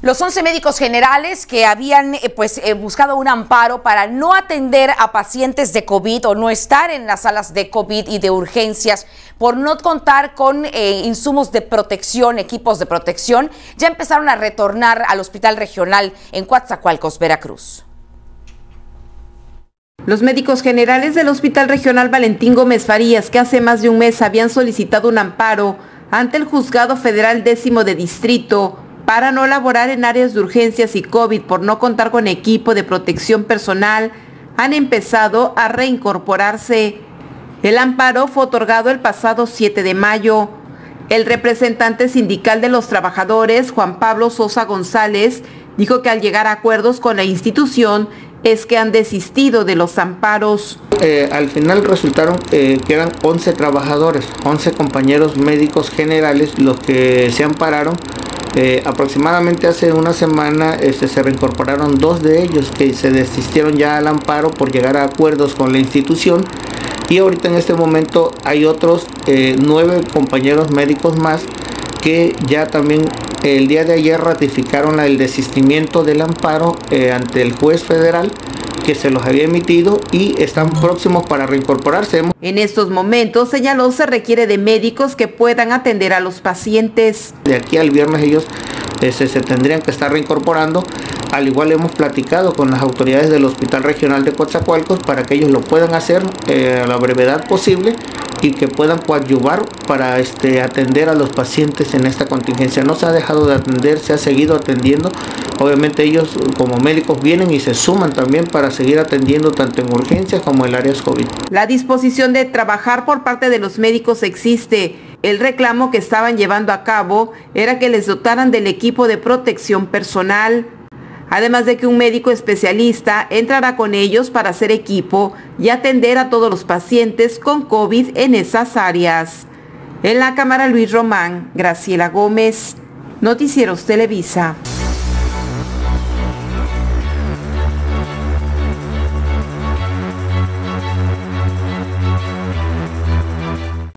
Los 11 médicos generales que habían eh, pues, eh, buscado un amparo para no atender a pacientes de COVID o no estar en las salas de COVID y de urgencias por no contar con eh, insumos de protección, equipos de protección, ya empezaron a retornar al hospital regional en Coatzacoalcos, Veracruz. Los médicos generales del Hospital Regional Valentín Gómez Farías, que hace más de un mes habían solicitado un amparo ante el Juzgado Federal Décimo de Distrito, para no laborar en áreas de urgencias y COVID por no contar con equipo de protección personal, han empezado a reincorporarse. El amparo fue otorgado el pasado 7 de mayo. El representante sindical de los trabajadores, Juan Pablo Sosa González, dijo que al llegar a acuerdos con la institución es que han desistido de los amparos. Eh, al final resultaron eh, que eran 11 trabajadores, 11 compañeros médicos generales los que se ampararon aproximadamente hace una semana este, se reincorporaron dos de ellos que se desistieron ya al amparo por llegar a acuerdos con la institución. Y ahorita en este momento hay otros eh, nueve compañeros médicos más que ya también el día de ayer ratificaron el desistimiento del amparo eh, ante el juez federal que se los había emitido y están próximos para reincorporarse. En estos momentos, señaló, se requiere de médicos que puedan atender a los pacientes. De aquí al viernes ellos este, se tendrían que estar reincorporando. Al igual hemos platicado con las autoridades del Hospital Regional de Coatzacoalcos para que ellos lo puedan hacer eh, a la brevedad posible y que puedan coadyuvar para este, atender a los pacientes en esta contingencia. No se ha dejado de atender, se ha seguido atendiendo. Obviamente ellos como médicos vienen y se suman también para seguir atendiendo tanto en urgencias como en áreas COVID. La disposición de trabajar por parte de los médicos existe. El reclamo que estaban llevando a cabo era que les dotaran del equipo de protección personal, además de que un médico especialista entrará con ellos para hacer equipo y atender a todos los pacientes con COVID en esas áreas. En la Cámara Luis Román, Graciela Gómez, Noticieros Televisa.